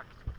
verkackt.